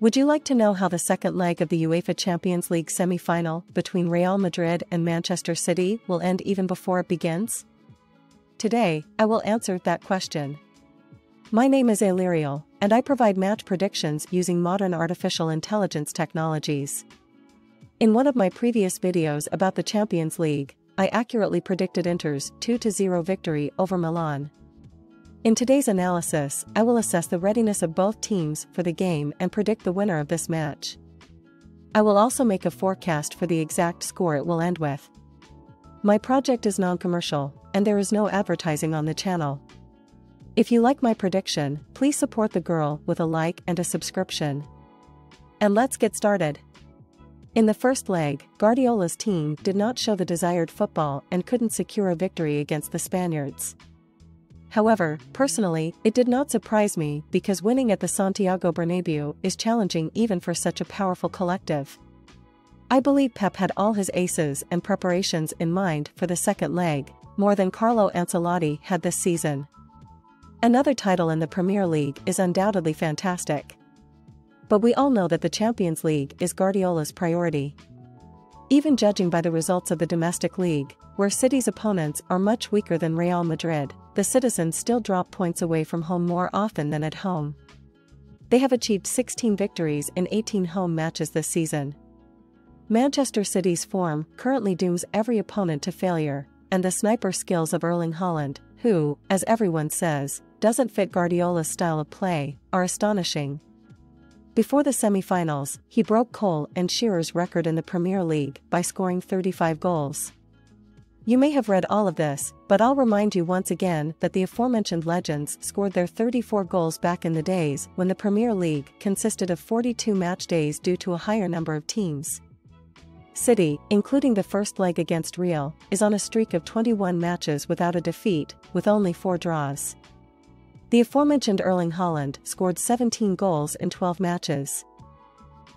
Would you like to know how the second leg of the UEFA Champions League semi-final between Real Madrid and Manchester City will end even before it begins? Today, I will answer that question. My name is Ailiriel, and I provide match predictions using modern artificial intelligence technologies. In one of my previous videos about the Champions League, I accurately predicted Inter's 2-0 victory over Milan. In today's analysis, I will assess the readiness of both teams for the game and predict the winner of this match. I will also make a forecast for the exact score it will end with. My project is non-commercial, and there is no advertising on the channel. If you like my prediction, please support the girl with a like and a subscription. And let's get started. In the first leg, Guardiola's team did not show the desired football and couldn't secure a victory against the Spaniards. However, personally, it did not surprise me because winning at the Santiago Bernabeu is challenging even for such a powerful collective. I believe Pep had all his aces and preparations in mind for the second leg, more than Carlo Ancelotti had this season. Another title in the Premier League is undoubtedly fantastic. But we all know that the Champions League is Guardiola's priority. Even judging by the results of the domestic league, where City's opponents are much weaker than Real Madrid, the citizens still drop points away from home more often than at home. They have achieved 16 victories in 18 home matches this season. Manchester City's form currently dooms every opponent to failure, and the sniper skills of Erling Haaland, who, as everyone says, doesn't fit Guardiola's style of play, are astonishing. Before the semi-finals, he broke Cole and Shearer's record in the Premier League by scoring 35 goals. You may have read all of this, but I'll remind you once again that the aforementioned legends scored their 34 goals back in the days when the Premier League consisted of 42 match days due to a higher number of teams. City, including the first leg against Real, is on a streak of 21 matches without a defeat, with only 4 draws. The aforementioned Erling Haaland scored 17 goals in 12 matches.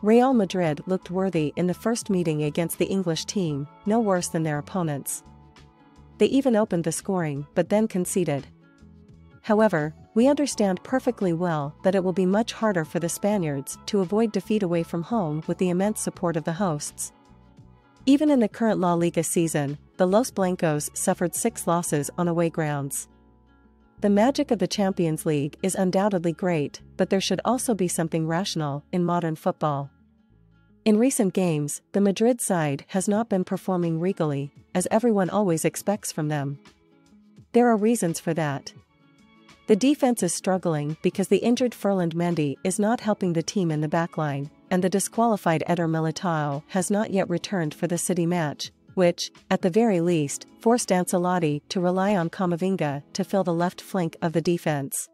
Real Madrid looked worthy in the first meeting against the English team, no worse than their opponents. They even opened the scoring but then conceded. However, we understand perfectly well that it will be much harder for the Spaniards to avoid defeat away from home with the immense support of the hosts. Even in the current La Liga season, the Los Blancos suffered six losses on away grounds. The magic of the Champions League is undoubtedly great, but there should also be something rational in modern football. In recent games, the Madrid side has not been performing regally, as everyone always expects from them. There are reasons for that. The defense is struggling because the injured Ferland Mendy is not helping the team in the backline, and the disqualified Eder Militao has not yet returned for the City match, which, at the very least, forced Ancelotti to rely on Camavinga to fill the left flank of the defense.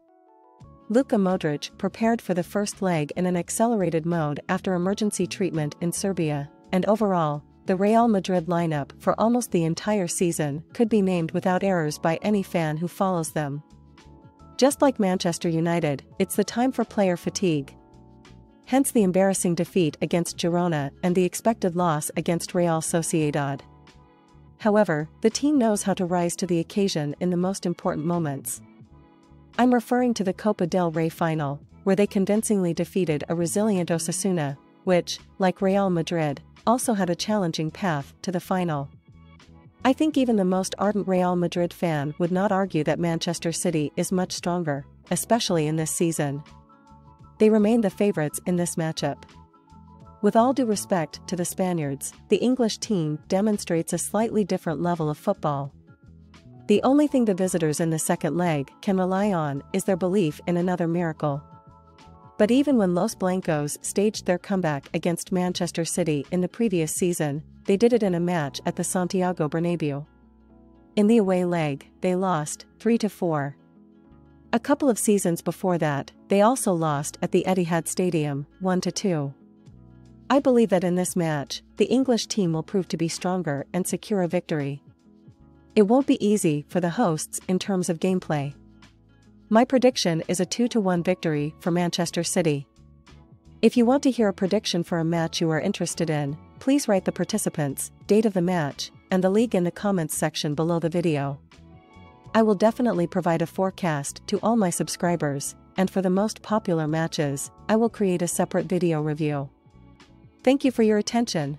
Luka Modric prepared for the first leg in an accelerated mode after emergency treatment in Serbia, and overall, the Real Madrid lineup for almost the entire season could be named without errors by any fan who follows them. Just like Manchester United, it's the time for player fatigue. Hence the embarrassing defeat against Girona and the expected loss against Real Sociedad. However, the team knows how to rise to the occasion in the most important moments. I'm referring to the Copa del Rey final, where they convincingly defeated a resilient Osasuna, which, like Real Madrid, also had a challenging path to the final. I think even the most ardent Real Madrid fan would not argue that Manchester City is much stronger, especially in this season. They remain the favourites in this matchup. With all due respect to the Spaniards, the English team demonstrates a slightly different level of football. The only thing the visitors in the second leg can rely on is their belief in another miracle. But even when Los Blancos staged their comeback against Manchester City in the previous season, they did it in a match at the Santiago Bernabeu. In the away leg, they lost 3-4. A couple of seasons before that, they also lost at the Etihad Stadium 1-2. I believe that in this match, the English team will prove to be stronger and secure a victory. It won't be easy for the hosts in terms of gameplay. My prediction is a 2-1 victory for Manchester City. If you want to hear a prediction for a match you are interested in, please write the participants, date of the match, and the league in the comments section below the video. I will definitely provide a forecast to all my subscribers, and for the most popular matches, I will create a separate video review. Thank you for your attention.